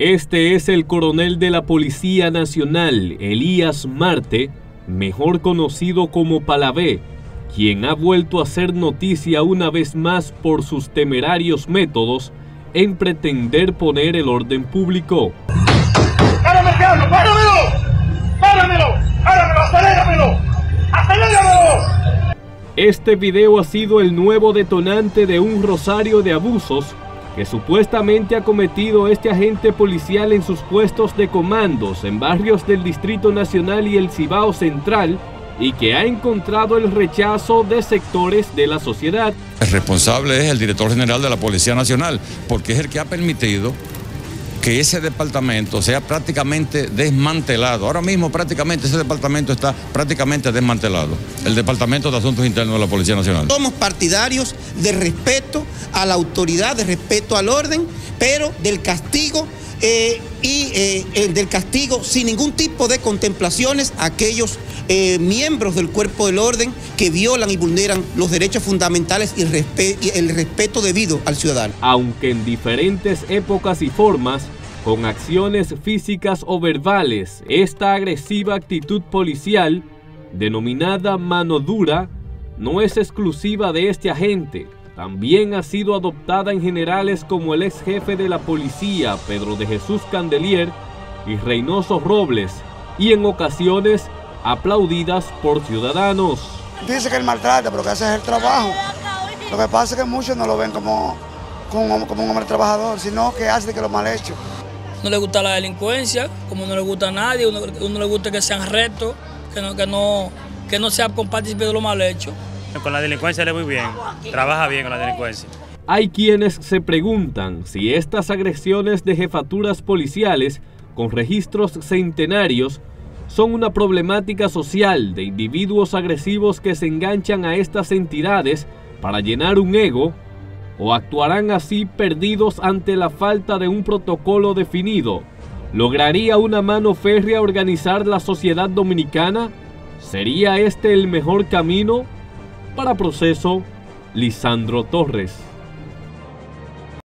Este es el coronel de la Policía Nacional, Elías Marte, mejor conocido como Palavé, quien ha vuelto a hacer noticia una vez más por sus temerarios métodos en pretender poner el orden público. ¡Párame, ¡Páramelo! ¡Páramelo! ¡Páramelo! ¡Aceléramelo! Este video ha sido el nuevo detonante de un rosario de abusos que supuestamente ha cometido este agente policial en sus puestos de comandos en barrios del Distrito Nacional y el Cibao Central y que ha encontrado el rechazo de sectores de la sociedad. El responsable es el director general de la Policía Nacional, porque es el que ha permitido que ese departamento sea prácticamente desmantelado. Ahora mismo prácticamente ese departamento está prácticamente desmantelado, el Departamento de Asuntos Internos de la Policía Nacional. Somos partidarios de respeto a la autoridad, de respeto al orden, pero del castigo eh, y eh, del castigo sin ningún tipo de contemplaciones a aquellos eh, miembros del cuerpo del orden que violan y vulneran los derechos fundamentales y el respeto debido al ciudadano. Aunque en diferentes épocas y formas, con acciones físicas o verbales, esta agresiva actitud policial, denominada mano dura, no es exclusiva de este agente también ha sido adoptada en generales como el ex jefe de la policía, Pedro de Jesús Candelier, y Reynoso Robles, y en ocasiones aplaudidas por ciudadanos. Dice que él maltrata, pero que hace el trabajo. Lo que pasa es que muchos no lo ven como, como, un hombre trabajador, sino que hace que lo mal hecho. No le gusta la delincuencia, como no le gusta a nadie, uno, uno le gusta que sean rectos, que no, que no, que no sea de lo mal hecho. Con la delincuencia le muy bien, trabaja bien con la delincuencia. Hay quienes se preguntan si estas agresiones de jefaturas policiales con registros centenarios son una problemática social de individuos agresivos que se enganchan a estas entidades para llenar un ego o actuarán así perdidos ante la falta de un protocolo definido. ¿Lograría una mano férrea organizar la sociedad dominicana? ¿Sería este el mejor camino? Para proceso, Lisandro Torres.